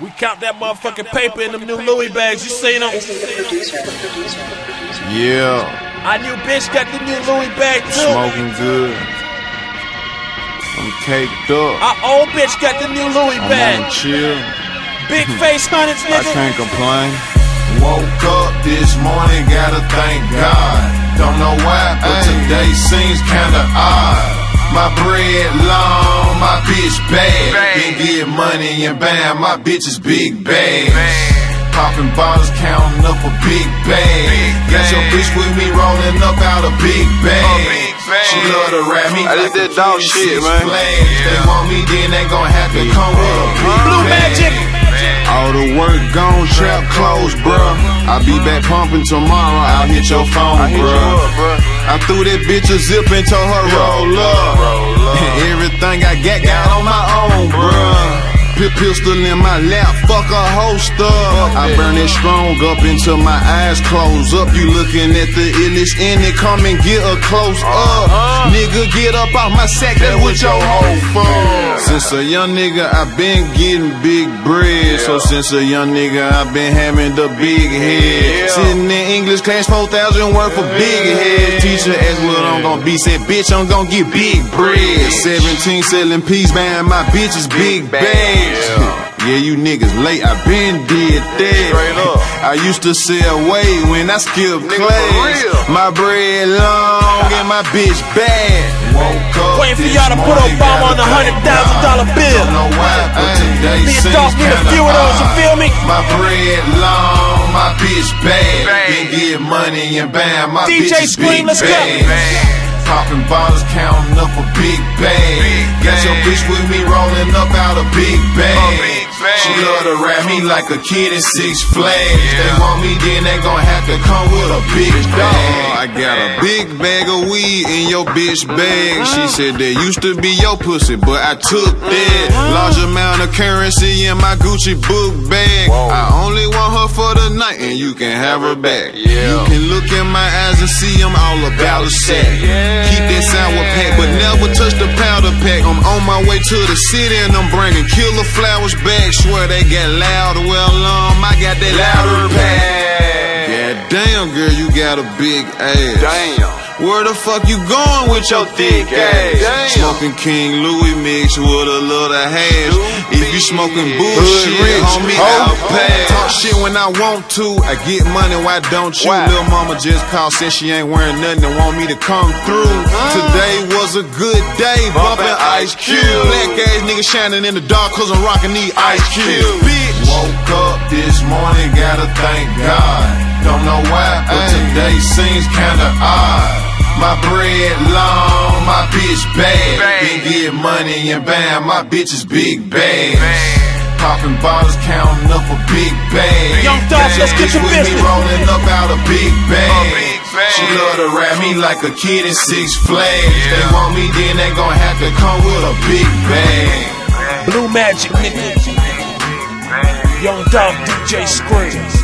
We count that motherfucking paper in them new Louis bags. You seen them? Yeah, Our new bitch got the new Louis bag too. smoking good. I'm caked up. Our old bitch got the new Louis I'm bag. on chill. Big face hundreds, I can't complain. Woke up this morning, gotta thank God. Don't know why, but today seems kinda odd. My bread long, my bitch bad. Been get money and bam, my bitch is big bag. Popping bottles, counting up a big bag. Got your bitch with me rolling up out a big bag. She love to rap me. I just like did a dog shit, Six man. Flags. They want me, then they gon' have to come with a uh-huh. big Blue bag. magic. All the work gone, trap closed, bruh. I'll be back pumping tomorrow. I'll hit your phone, I bruh. I threw that bitch a zip and told her roll up. Roll up. Everything I got, got on my own, bruh. P- Pistol in my lap, fuck a holster. I burn it strong up until my eyes close up. You looking at the illest in it, come and get a close up. Nigga, get up off my sack, that's what your whole for. Since a young nigga, I been getting big bread. So since a young nigga, I been having the big head. Sitting in English class, 4,000 worth for big head. Teacher asked what I'm gonna be, said, bitch, I'm gonna get big bread. 17 selling peas, buying my bitches big bags. Yeah, you niggas late, I been did that. Straight up. I used to sell way when I skipped Nigga, class. My bread long and my bitch bad. Woke up Waiting for y'all to put morning, Obama on gotta a hundred thank thousand God. dollar bill. Don't know why, but today Me and seems Dolph need a kinda few of those, you feel me? My bread long, my bitch bad. Bad. Then get money and bam, my DJ bitch is Scream, big let's go. bad. Popping bottles, counting up a big bag. Got your bitch with me rolling up out a big bag. Big love to rap me like a kid in Six Flags. They want me, then they gon' have to come with a big bag. I got a big bag of weed in your bitch bag. She uh-huh. said that used to be your pussy, but I took that. Uh-huh. Large amount of currency in my Gucci book bag. Whoa. I only want her for the night, and you can have her back. Yeah. You can look in my eyes and see I'm all about a sack. Yeah. Keep that sour pack, but never touch the powder pack. I'm on my way to the city and I'm bringing killer flowers back. Swear they get loud, well, um, I got that louder pack. Yeah, damn, girl, you got a big ass. Damn. Where the fuck you going with your thick ass? Damn. Smoking King Louis mix with a little hash. You smoking bullshit, rich, homie, ho. I'll pass. Talk shit when I want to. I get money, why don't you? Why? Little mama just called, said she ain't wearing nothing and want me to come through. Today was a good day, bumping Ice Cube. Black ass nigga shining in the dark cause I'm rocking these Ice Cube. Bitch. Woke up this morning, gotta thank God. Don't know why, but today seems kinda odd. My bread long, my bitch bad. Bad. Then get money and bam, my bitch is big bag. Popping bottles, counting up a big bag. Young Dolph, let's get Bitch your with business. Me rolling up out a big bag. big bag. She love to rap me like a kid in Six Flags. They want me, then they gon' have to come with a big bag. Blue magic, nigga. Young Dolph, DJ Scream.